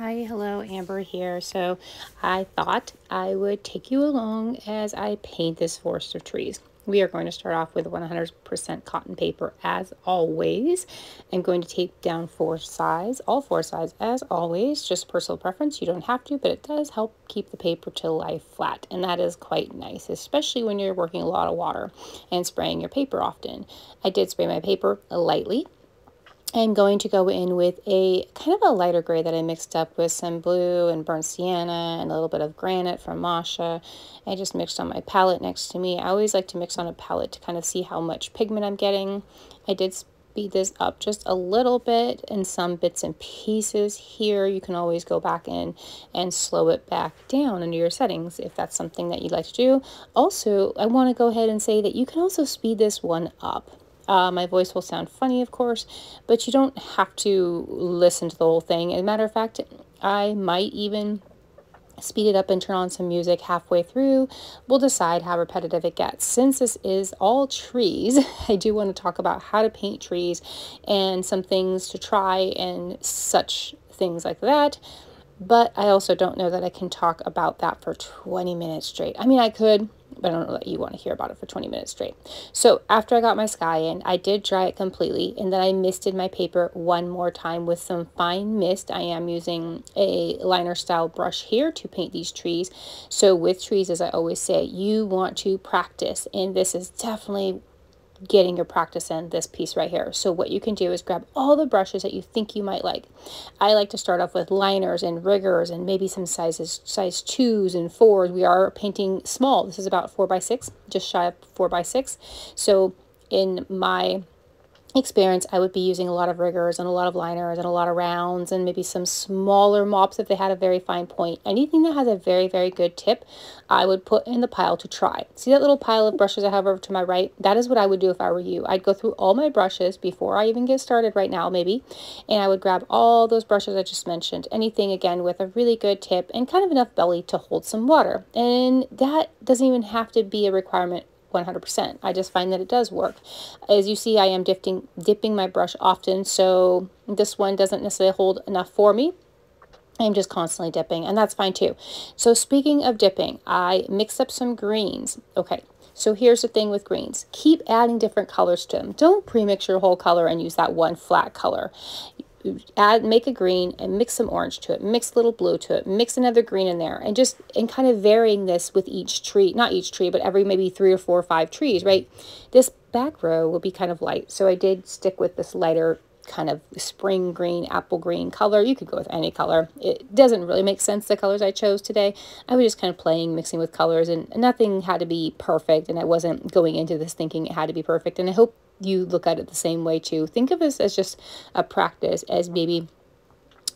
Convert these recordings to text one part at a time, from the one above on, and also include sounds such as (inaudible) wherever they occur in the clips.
Hi, hello, Amber here. So I thought I would take you along as I paint this forest of trees. We are going to start off with 100% cotton paper as always. I'm going to tape down four sides, all four sides as always, just personal preference. You don't have to, but it does help keep the paper to lie flat. And that is quite nice, especially when you're working a lot of water and spraying your paper often. I did spray my paper lightly I'm going to go in with a kind of a lighter gray that I mixed up with some blue and burnt sienna and a little bit of granite from Masha. I just mixed on my palette next to me. I always like to mix on a palette to kind of see how much pigment I'm getting. I did speed this up just a little bit in some bits and pieces here. You can always go back in and slow it back down under your settings if that's something that you'd like to do. Also, I want to go ahead and say that you can also speed this one up. Uh, my voice will sound funny, of course, but you don't have to listen to the whole thing. As a matter of fact, I might even speed it up and turn on some music halfway through. We'll decide how repetitive it gets. Since this is all trees, (laughs) I do want to talk about how to paint trees and some things to try and such things like that. But I also don't know that I can talk about that for 20 minutes straight. I mean, I could, but I don't know that you want to hear about it for 20 minutes straight. So after I got my sky in, I did dry it completely and then I misted my paper one more time with some fine mist. I am using a liner style brush here to paint these trees. So with trees, as I always say, you want to practice and this is definitely getting your practice in this piece right here. So what you can do is grab all the brushes that you think you might like. I like to start off with liners and riggers and maybe some sizes, size twos and fours. We are painting small. This is about four by six, just shy of four by six. So in my experience, I would be using a lot of riggers and a lot of liners and a lot of rounds and maybe some smaller mops if they had a very fine point. Anything that has a very, very good tip, I would put in the pile to try. See that little pile of brushes I have over to my right? That is what I would do if I were you. I'd go through all my brushes before I even get started right now, maybe, and I would grab all those brushes I just mentioned. Anything, again, with a really good tip and kind of enough belly to hold some water. And that doesn't even have to be a requirement 100%. I just find that it does work. As you see, I am dipping, dipping my brush often, so this one doesn't necessarily hold enough for me. I'm just constantly dipping, and that's fine too. So speaking of dipping, I mixed up some greens. Okay, so here's the thing with greens. Keep adding different colors to them. Don't pre-mix your whole color and use that one flat color add make a green and mix some orange to it mix a little blue to it mix another green in there and just and kind of varying this with each tree not each tree but every maybe three or four or five trees right? This back row will be kind of light so i did stick with this lighter kind of spring green apple green color you could go with any color it doesn't really make sense the colors i chose today i was just kind of playing mixing with colors and nothing had to be perfect and i wasn't going into this thinking it had to be perfect and i hope you look at it the same way too. Think of this as just a practice, as maybe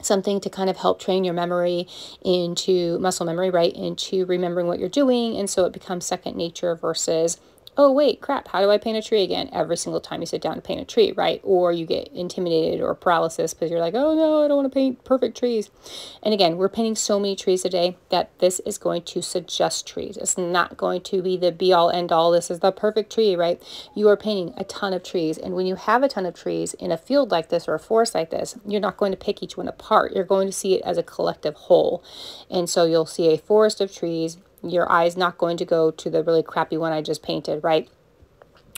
something to kind of help train your memory into muscle memory, right? Into remembering what you're doing. And so it becomes second nature versus oh, wait, crap, how do I paint a tree again? Every single time you sit down to paint a tree, right? Or you get intimidated or paralysis because you're like, oh no, I don't want to paint perfect trees. And again, we're painting so many trees a day that this is going to suggest trees. It's not going to be the be all end all. This is the perfect tree, right? You are painting a ton of trees. And when you have a ton of trees in a field like this or a forest like this, you're not going to pick each one apart. You're going to see it as a collective whole. And so you'll see a forest of trees your eye is not going to go to the really crappy one I just painted, right?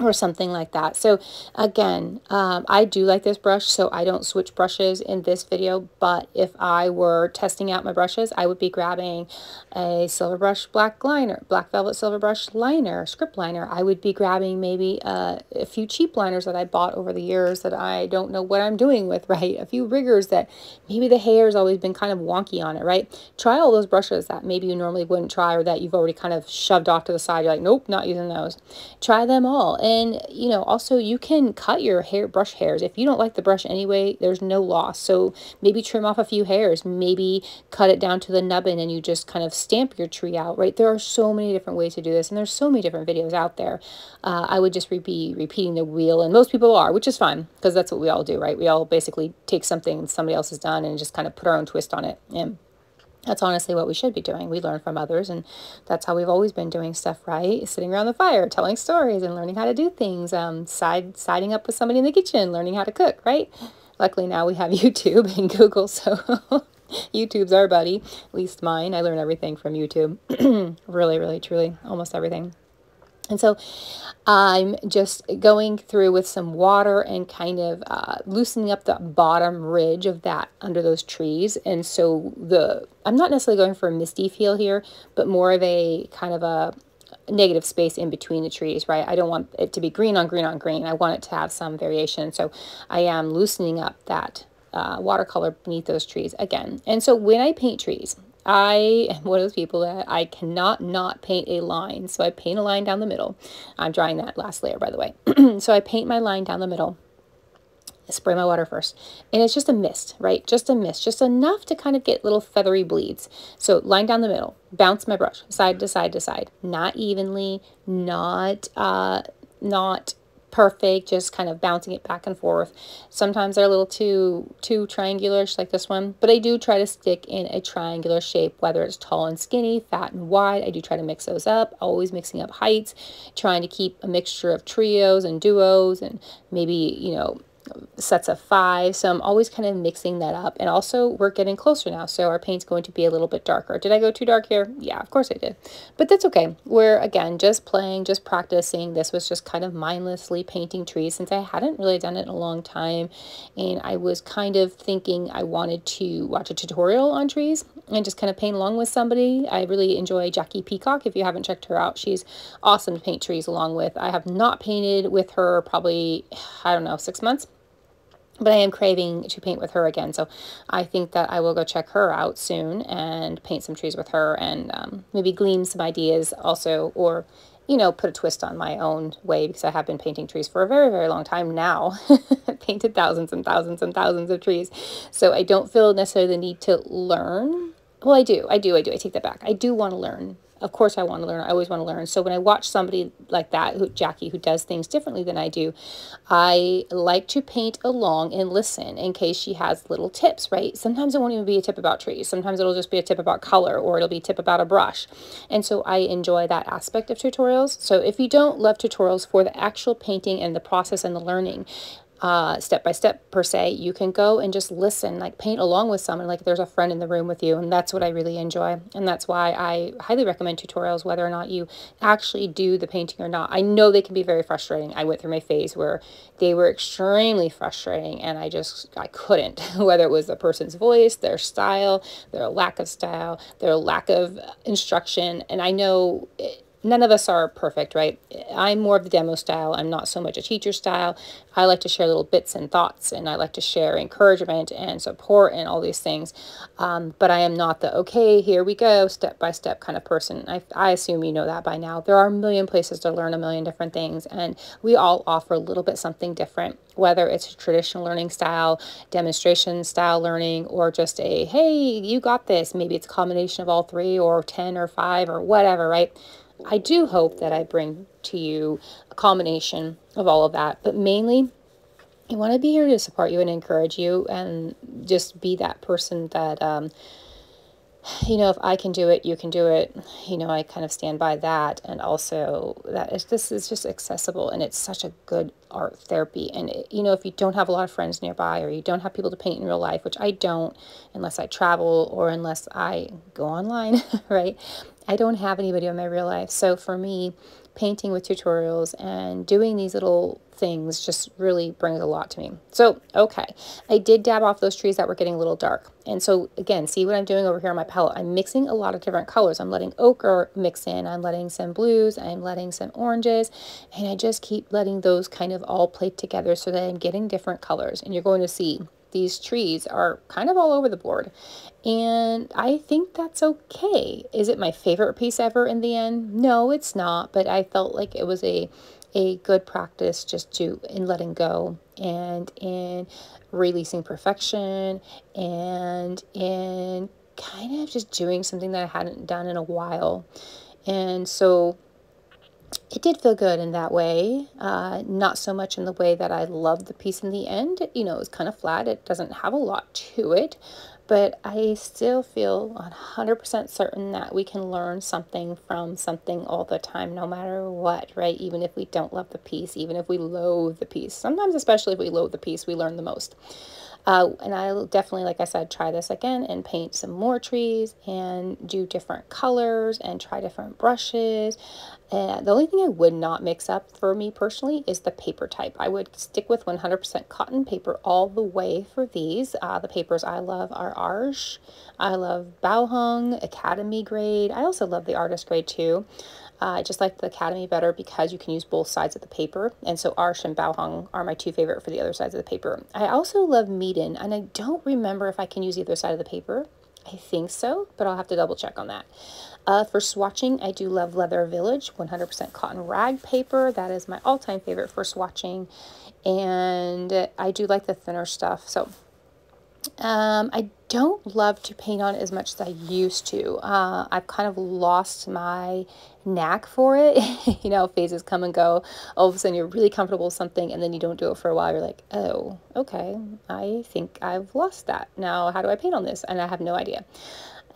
Or something like that. So again, um, I do like this brush, so I don't switch brushes in this video, but if I were testing out my brushes, I would be grabbing a silver brush black liner, black velvet silver brush liner, script liner. I would be grabbing maybe uh, a few cheap liners that I bought over the years that I don't know what I'm doing with, (laughs) right? A few riggers that maybe the hair's always been kind of wonky on it, right? Try all those brushes that maybe you normally wouldn't try or that you've already kind of shoved off to the side. You're like, nope, not using those. Try them all and, you know, also you can cut your hair brush hairs. If you don't like the brush anyway, there's no loss. So maybe trim off a few hairs, maybe cut it down to the nubbin and you just kind of stamp your tree out, right? There are so many different ways to do this and there's so many different videos out there. Uh, I would just be repeating the wheel and most people are, which is fine because that's what we all do, right? We all basically take something somebody else has done and just kind of put our own twist on it. And that's honestly what we should be doing. We learn from others, and that's how we've always been doing stuff, right? Sitting around the fire, telling stories, and learning how to do things. Um, side siding up with somebody in the kitchen, learning how to cook, right? Luckily now we have (laughs) YouTube and Google, so (laughs) YouTube's our buddy, at least mine. I learn everything from YouTube. (clears throat) really, really, truly, almost everything. And so I'm just going through with some water and kind of uh, loosening up the bottom ridge of that under those trees. And so the I'm not necessarily going for a misty feel here, but more of a kind of a negative space in between the trees, right? I don't want it to be green on green on green. I want it to have some variation. So I am loosening up that uh, watercolor beneath those trees again. And so when I paint trees, I am one of those people that I cannot not paint a line. So I paint a line down the middle. I'm drawing that last layer, by the way. (clears throat) so I paint my line down the middle. spray my water first. And it's just a mist, right? Just a mist, just enough to kind of get little feathery bleeds. So line down the middle, bounce my brush side to side to side, not evenly, not, uh, not perfect, just kind of bouncing it back and forth. Sometimes they're a little too too triangular, like this one, but I do try to stick in a triangular shape, whether it's tall and skinny, fat and wide. I do try to mix those up, always mixing up heights, trying to keep a mixture of trios and duos and maybe, you know, sets of five. So I'm always kind of mixing that up. And also we're getting closer now. So our paint's going to be a little bit darker. Did I go too dark here? Yeah, of course I did. But that's okay. We're again, just playing, just practicing. This was just kind of mindlessly painting trees since I hadn't really done it in a long time. And I was kind of thinking I wanted to watch a tutorial on trees and just kind of paint along with somebody. I really enjoy Jackie Peacock. If you haven't checked her out, she's awesome to paint trees along with. I have not painted with her probably, I don't know, six months but I am craving to paint with her again. So I think that I will go check her out soon and paint some trees with her and um, maybe glean some ideas also or, you know, put a twist on my own way because I have been painting trees for a very, very long time now. (laughs) painted thousands and thousands and thousands of trees. So I don't feel necessarily the need to learn. Well, I do. I do. I do. I take that back. I do want to learn of course I want to learn. I always want to learn. So when I watch somebody like that, who, Jackie, who does things differently than I do, I like to paint along and listen in case she has little tips, right? Sometimes it won't even be a tip about trees. Sometimes it'll just be a tip about color or it'll be a tip about a brush. And so I enjoy that aspect of tutorials. So if you don't love tutorials for the actual painting and the process and the learning, uh, step by step per se. You can go and just listen, like paint along with someone, like there's a friend in the room with you. And that's what I really enjoy. And that's why I highly recommend tutorials, whether or not you actually do the painting or not. I know they can be very frustrating. I went through my phase where they were extremely frustrating and I just, I couldn't, (laughs) whether it was the person's voice, their style, their lack of style, their lack of instruction. And I know it, none of us are perfect, right? I'm more of the demo style. I'm not so much a teacher style. I like to share little bits and thoughts, and I like to share encouragement and support and all these things. Um, but I am not the, okay, here we go, step by step kind of person. I, I assume you know that by now. There are a million places to learn a million different things, and we all offer a little bit something different, whether it's a traditional learning style, demonstration style learning, or just a, hey, you got this. Maybe it's a combination of all three, or 10 or five, or whatever, right? I do hope that I bring to you a combination of all of that, but mainly I want to be here to support you and encourage you and just be that person that, um, (sighs) you know, if I can do it, you can do it. You know, I kind of stand by that. And also that is, this is just accessible and it's such a good art therapy. And, it, you know, if you don't have a lot of friends nearby or you don't have people to paint in real life, which I don't unless I travel or unless I go online, (laughs) right? I don't have anybody in my real life. So for me, painting with tutorials and doing these little things just really brings a lot to me. So, okay, I did dab off those trees that were getting a little dark. And so again, see what I'm doing over here on my palette. I'm mixing a lot of different colors. I'm letting ochre mix in. I'm letting some blues. I'm letting some oranges. And I just keep letting those kind of all play together so that I'm getting different colors. And you're going to see these trees are kind of all over the board. And I think that's okay. Is it my favorite piece ever in the end? No, it's not. But I felt like it was a a good practice just to in letting go and in releasing perfection and in kind of just doing something that I hadn't done in a while. And so it did feel good in that way. Uh, not so much in the way that I loved the piece in the end. You know, it was kind of flat. It doesn't have a lot to it. But I still feel 100% certain that we can learn something from something all the time, no matter what, right? Even if we don't love the piece, even if we loathe the piece. Sometimes, especially if we loathe the piece, we learn the most. Uh, and I'll definitely, like I said, try this again and paint some more trees and do different colors and try different brushes. And the only thing I would not mix up for me personally is the paper type. I would stick with 100% cotton paper all the way for these. Uh, the papers I love are Arches. I love Baohong, Academy grade. I also love the artist grade too. Uh, I just like the Academy better because you can use both sides of the paper. And so Arches and Baohong are my two favorite for the other sides of the paper. I also love Meeden, and I don't remember if I can use either side of the paper. I think so, but I'll have to double check on that. Uh, for swatching, I do love Leather Village 100% cotton rag paper. That is my all-time favorite for swatching. And I do like the thinner stuff. So um, I don't love to paint on as much as I used to. Uh, I've kind of lost my knack for it. (laughs) you know, phases come and go. All of a sudden, you're really comfortable with something, and then you don't do it for a while. You're like, oh, okay, I think I've lost that. Now, how do I paint on this? And I have no idea.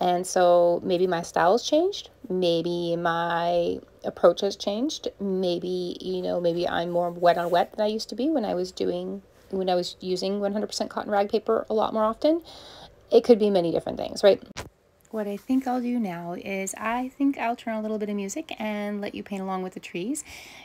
And so maybe my style has changed. Maybe my approach has changed. Maybe, you know, maybe I'm more wet on wet than I used to be when I was doing when I was using 100% cotton rag paper a lot more often. It could be many different things, right? What I think I'll do now is I think I'll turn on a little bit of music and let you paint along with the trees.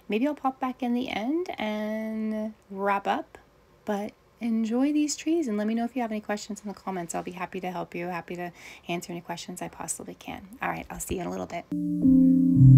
Maybe I'll pop back in the end and wrap up, but enjoy these trees and let me know if you have any questions in the comments. I'll be happy to help you, happy to answer any questions I possibly can. All right, I'll see you in a little bit.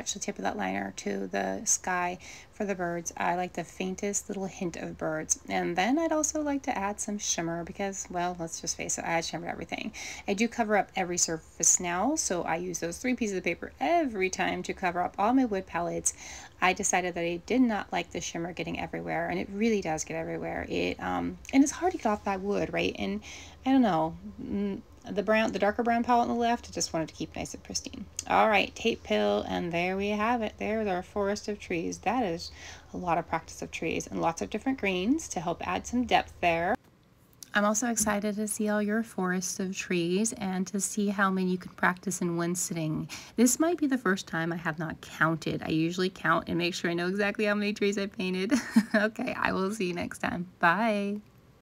Touch the tip of that liner to the sky for the birds. I like the faintest little hint of birds. And then I'd also like to add some shimmer because, well, let's just face it, I shimmer everything. I do cover up every surface now, so I use those three pieces of paper every time to cover up all my wood palettes. I decided that I did not like the shimmer getting everywhere, and it really does get everywhere. It um, And it's hard to get off that wood, right? And I don't know, mm, the brown, the darker brown palette on the left, I just wanted to keep nice and pristine. All right, tape pill, and there we have it. There's our forest of trees. That is a lot of practice of trees and lots of different greens to help add some depth there. I'm also excited to see all your forest of trees and to see how many you can practice in one sitting. This might be the first time I have not counted. I usually count and make sure I know exactly how many trees I painted. (laughs) okay, I will see you next time. Bye.